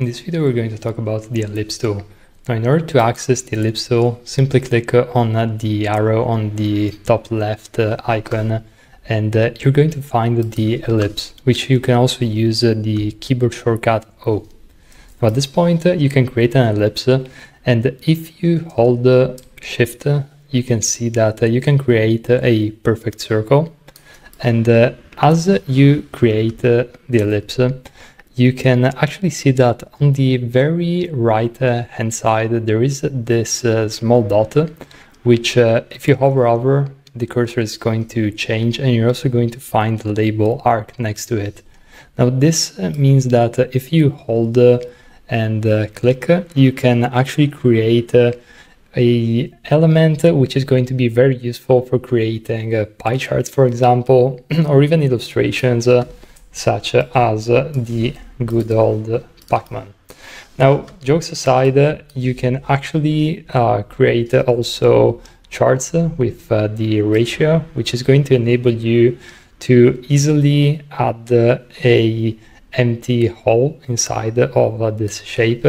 In this video, we're going to talk about the ellipse tool. Now, in order to access the ellipse tool, simply click on the arrow on the top left uh, icon and uh, you're going to find the ellipse, which you can also use uh, the keyboard shortcut O. Now, at this point, uh, you can create an ellipse and if you hold the shift, uh, you can see that you can create a perfect circle. And as you create the ellipse, you can actually see that on the very right uh, hand side there is this uh, small dot which uh, if you hover over the cursor is going to change and you're also going to find the label arc next to it. Now this uh, means that uh, if you hold uh, and click you can actually create a element which is going to be very useful for creating pie charts for example or even illustrations such as the good old Pac-Man. Now, jokes aside, you can actually uh, create also charts with uh, the ratio, which is going to enable you to easily add a empty hole inside of uh, this shape.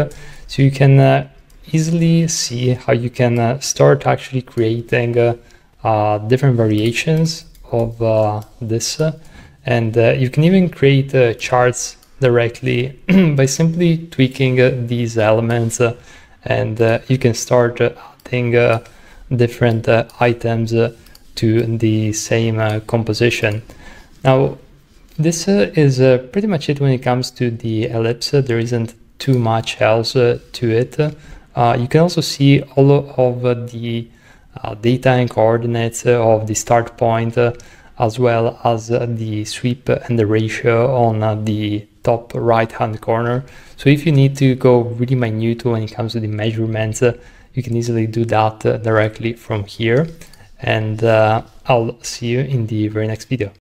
So you can uh, easily see how you can uh, start actually creating uh, different variations of this and uh, you can even create uh, charts directly by simply tweaking uh, these elements uh, and uh, you can start uh, adding uh, different uh, items to the same composition. Now, this is pretty much it when it comes to the ellipse. There isn't too much else to it. you can also see all of the data and coordinates of the start point as well as the sweep and the ratio on the top right hand corner. So if you need to go really minute when it comes to the measurements, uh, you can easily do that directly from here. And I'll see you in the very next video.